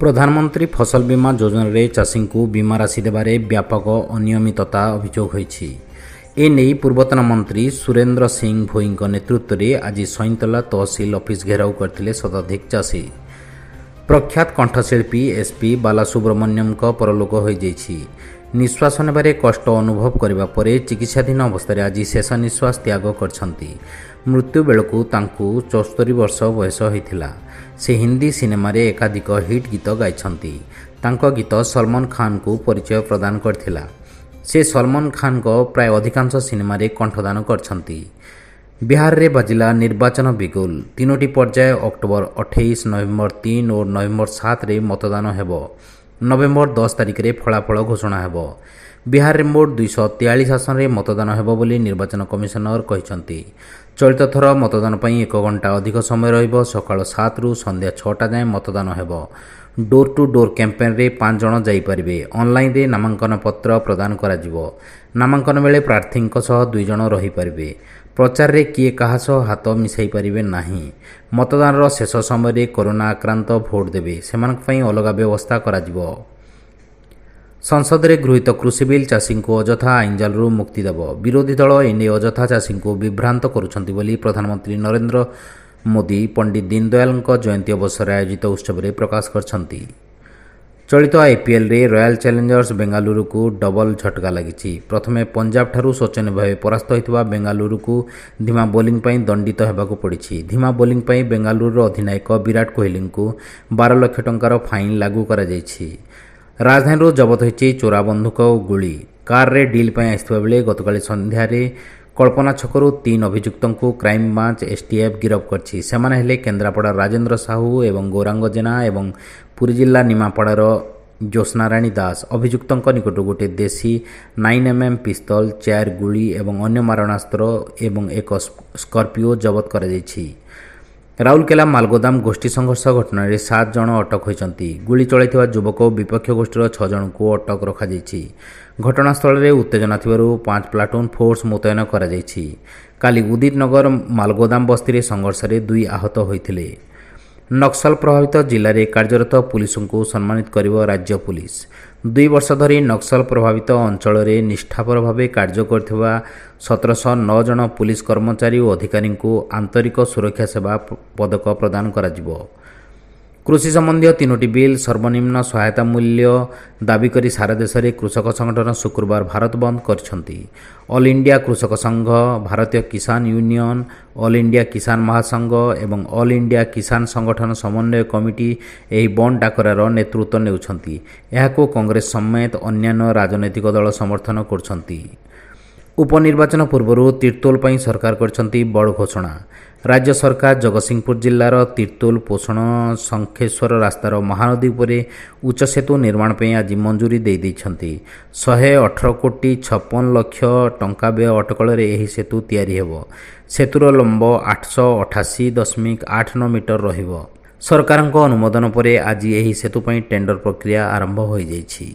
ପ୍ରଧାନମନ୍ତ୍ରୀ ଫସଲ ବୀମା ଯୋଜନାରେ ଚାଷୀଙ୍କୁ ବୀମା ରାଶି ଦେବାରେ ବ୍ୟାପକ ଅନିୟମିତତା ଅଭିଯୋଗ ହୋଇଛି ଏ ନେଇ ପୂର୍ବତନ ମନ୍ତ୍ରୀ ସୁରେନ୍ଦ୍ର ସିଂ ଭୋଇଙ୍କ ନେତୃତ୍ୱରେ ଆଜି ସଇଁତଲା ତହସିଲ ଅଫିସ ଘେରାଉ କରିଥିଲେ ଶତାଧିକ ଚାଷୀ। ପ୍ରଖ୍ୟାତ କଣ୍ଠଶିଳ୍ପୀ ଏସ୍ପି ବାଲାସୁବ୍ରମଣ୍ୟମଙ୍କ ପରଲୋକ ହୋଇଯାଇଛି। ନିଶ୍ୱାସ ନେବାରେ କଷ୍ଟ ଅନୁଭବ କରିବା ପରେ ଚିକିତ୍ସାଧୀନ ଅବସ୍ଥାରେ ଆଜି ଶେଷ ନିଶ୍ୱାସ ତ୍ୟାଗ କରିଛନ୍ତି। ମୃତ୍ୟୁ ବେଳକୁ ତାଙ୍କୁ ଚଉସ୍ତରୀ ବର୍ଷ ବୟସ ହୋଇଥିଲା। ସେ ହିନ୍ଦୀ ସିନେମାରେ ଏକାଧିକ ହିଟ୍ ଗୀତ ଗାଇଛନ୍ତି। ତାଙ୍କ ଗୀତ ସଲମାନ ଖାନଙ୍କୁ ପରିଚୟ ପ୍ରଦାନ କରିଥିଲା। ସେ ସଲମାନ ଖାନଙ୍କ ପ୍ରାୟ ଅଧିକାଂଶ ସିନେମାରେ କଣ୍ଠଦାନ କରିଛନ୍ତି। ବିହାରରେ ବାଜିଲା ନିର୍ବାଚନ ବିଗୁଲ। ତିନୋଟି ପର୍ଯ୍ୟାୟ ଅକ୍ଟୋବର ଅଠେଇଶ ନଭେମ୍ବର ତିନି ଓ ନଭେମ୍ବର ସାତରେ ମତଦାନ ହେବ। ନଭେମ୍ବର ଦଶ ତାରିଖରେ ଫଳାଫଳ ଘୋଷଣା ହେବ। ବିହାରରେ ମୋଟ ଦୁଇଶହ ତେୟାଳିଶ ଆସନରେ ମତଦାନ ହେବ ବୋଲି ନିର୍ବାଚନ କମିଶନର କହିଛନ୍ତି। ଚଳିତ ଥର ମତଦାନ ପାଇଁ ଏକ ଘଣ୍ଟା ଅଧିକ ସମୟ ରହିବ। ସକାଳ ସାତରୁ ସନ୍ଧ୍ୟା ଛଅଟା ଯାଏଁ ମତଦାନ ହେବ। ଡୋର୍ ଟୁ ଡୋର୍ କ୍ୟାମ୍ପେନ୍ରେ ପାଞ୍ଚ ଜଣ ଯାଇପାରିବେ। ଅନ୍ଲାଇନ୍ରେ ନାମାଙ୍କନ ପତ୍ର ପ୍ରଦାନ କରାଯିବ। ନାମାଙ୍କନ ବେଳେ ପ୍ରାର୍ଥୀଙ୍କ ସହ ଦୁଇ ଜଣ ରହିପାରିବେ। ପ୍ରଚାରରେ କିଏ କାହା ସହ ହାତ ମିଶାଇ ପାରିବେ ନାହିଁ। ମତଦାନର ଶେଷ ସମୟରେ କରୋନା ଆକ୍ରାନ୍ତ ଭୋଟ୍ ଦେବେ। ସେମାନଙ୍କ ପାଇଁ ଅଲଗା ବ୍ୟବସ୍ଥା କରାଯିବ। ସଂସଦରେ ଗୃହୀତ କୃଷି ବିଲ୍ ଚାଷୀଙ୍କୁ ଅଯଥା ଆଇନଜାଲରୁ ମୁକ୍ତି ଦେବ। ବିରୋଧୀ ଦଳ ଏନେଇ ଅଯଥା ଚାଷୀଙ୍କୁ ବିଭ୍ରାନ୍ତ କରୁଛନ୍ତି ବୋଲି ପ୍ରଧାନମନ୍ତ୍ରୀ ନରେନ୍ଦ୍ର ମୋଦି ପଣ୍ଡିତ ଦୀନଦୟାଲଙ୍କ ଜୟନ୍ତୀ ଅବସରରେ ଆୟୋଜିତ ଉତ୍ସବରେ ପ୍ରକାଶ କରିଛନ୍ତି। ଚଳିତ ଆଇପିଏଲ୍ରେ ରୟାଲ ଚ୍ୟାଲେଞ୍ଜର୍ସ ବେଙ୍ଗାଲୁରୁକୁ ଡବଲ ଝଟକା ଲାଗିଛି। ପ୍ରଥମେ ପଞ୍ଜାବଠାରୁ ଶୋଚନୀୟ ଭାବେ ପରାସ୍ତ ହୋଇଥିବା ବେଙ୍ଗାଲୁରୁକୁ ଧୀମା ବୋଲିଂ ପାଇଁ ଦଣ୍ଡିତ ହେବାକୁ ପଡ଼ିଛି। ଧୀମା ବୋଲିଂ ପାଇଁ ବେଙ୍ଗାଲୁରୁର ଅଧିନାୟକ ବିରାଟ କୋହଲିଙ୍କୁ ବାର ଲକ୍ଷ ଟଙ୍କାର ଫାଇନ୍ ଲାଗୁ କରାଯାଇଛି। ରାଜଧାନୀରୁ ଜବତ ହୋଇଛି ଚୋରା ବନ୍ଧୁକ ଓ ଗୁଳି କାର୍ରେ ଡିଲ୍ ପାଇଁ ଆସିଥିବା ବେଳେ ଗତକାଲି ସନ୍ଧ୍ୟାରେ କଳ୍ପନା ଛକରୁ ତିନି ଅଭିଯୁକ୍ତଙ୍କୁ କ୍ରାଇମବ୍ରାଞ୍ଚ ଏସ୍ଟିଏଫ୍ ଗିରଫ କରିଛି। ସେମାନେ ହେଲେ କେନ୍ଦ୍ରାପଡ଼ା ରାଜେନ୍ଦ୍ର ସାହୁ ଏବଂ ଗୌରାଙ୍ଗ ଜେନା ଏବଂ ପୁରୀ ଜିଲ୍ଲା ନିମାପଡ଼ାର ଜ୍ୟୋତ୍ସ୍ନାରାଣୀ ଦାସ। ଅଭିଯୁକ୍ତଙ୍କ ନିକଟରୁ ଗୋଟିଏ ଦେଶୀ ନାଇନ୍ ଏମ୍ଏମ୍ ପିସ୍ତଲ ଚାରି ଗୁଳି ଏବଂ ଅନ୍ୟ ମାରଣାସ୍ତ୍ର ଏବଂ ଏକ ସ୍କର୍ପିଓ ଜବତ କରାଯାଇଛି। ରାଉରକେଲା ମାଲଗୋଦାମ ଗୋଷ୍ଠୀ ସଂଘର୍ଷ ଘଟଣାରେ ସାତ ଜଣ ଅଟକ ହୋଇଛନ୍ତି। ଗୁଳି ଚଳାଇଥିବା ଯୁବକ ଓ ବିପକ୍ଷ ଗୋଷ୍ଠୀର ଛଅ ଜଣଙ୍କୁ ଅଟକ ରଖାଯାଇଛି। ଘଟଣାସ୍ଥଳରେ ଉତ୍ତେଜନା ଥିବାରୁ ପାଞ୍ଚ ପ୍ଲାଟୁନ୍ ଫୋର୍ସ ମୁତୟନ କରାଯାଇଛି। କାଲି ଉଦିତ ନଗର ମାଲଗୋଦାମ ବସ୍ତିରେ ସଂଘର୍ଷରେ ଦୁଇ ଆହତ ହୋଇଥିଲେ। ନକ୍ସଲ ପ୍ରଭାବିତ ଜିଲ୍ଲାରେ କାର୍ଯ୍ୟରତ ପୁଲିସଙ୍କୁ ସମ୍ମାନିତ କରିବ ରାଜ୍ୟ ପୁଲିସ। ଦୁଇ ବର୍ଷ ଧରି ନକ୍ସଲ ପ୍ରଭାବିତ ଅଞ୍ଚଳରେ ନିଷ୍ଠାପର ଭାବେ କାର୍ଯ୍ୟ କରିଥିବା ସତରଶହ ନଅ ଜଣ ପୁଲିସ କର୍ମଚାରୀ ଓ ଅଧିକାରୀଙ୍କୁ ଆନ୍ତରିକ ସୁରକ୍ଷା ସେବା ପଦକ ପ୍ରଦାନ କରାଯିବ। କୃଷି ସମ୍ବନ୍ଧୀୟ ତିନୋଟି ବିଲ୍ ସର୍ବନିମ୍ନ ସହାୟତା ମୂଲ୍ୟ ଦାବି କରି ସାରା ଦେଶରେ କୃଷକ ସଂଗଠନ ଶୁକ୍ରବାର ଭାରତ ବନ୍ଦ କରିଛନ୍ତି। ଅଲ୍ ଇଣ୍ଡିଆ କୃଷକ ସଂଘ Bharatiya Kisan union all India Kisan Mahasangh ଏବଂ ଅଲ୍ ଇଣ୍ଡିଆ କିଷାନ ସଂଗଠନ ସମନ୍ୱୟ କମିଟି ଏହି ବନ୍ଦ ଡାକରାର ନେତୃତ୍ୱ ନେଉଛନ୍ତି। ଏହାକୁ କଂଗ୍ରେସ ସମେତ ଅନ୍ୟାନ୍ୟ ରାଜନୈତିକ ଦଳ ସମର୍ଥନ କରୁଛନ୍ତି। ଉପନିର୍ବାଚନ ପୂର୍ବରୁ ତିର୍ତ୍ତୋଲ ପାଇଁ ସରକାର କରିଛନ୍ତି ବଡ଼ ଘୋଷଣା। ରାଜ୍ୟ ସରକାର ଜଗତସିଂହପୁର ଜିଲ୍ଲାର ତିର୍ତ୍ତୋଲ ପୋଷଣ ଶଙ୍ଖେଶ୍ୱର ରାସ୍ତାର ମହାନଦୀ ଉପରେ ଉଚ୍ଚ ସେତୁ ନିର୍ମାଣ ପାଇଁ ଆଜି ମଞ୍ଜୁରୀ ଦେଇଦେଇଛନ୍ତି ଶହେ ଅଠର କୋଟି ଛପନ ଲକ୍ଷ ଟଙ୍କା ବ୍ୟୟ ଅଟକଳରେ ଏହି ସେତୁ ତିଆରି ହେବ। ସେତୁର ଲମ୍ବ ଆଠଶହ ଅଠାଅଶୀ ଦଶମିକ ଆଠ ନଅ ମିଟର ରହିବ। ସରକାରଙ୍କ ଅନୁମୋଦନ ପରେ ଆଜି ଏହି ସେତୁ ପାଇଁ ଟେଣ୍ଡର ପ୍ରକ୍ରିୟା ଆରମ୍ଭ ହୋଇଯାଇଛି।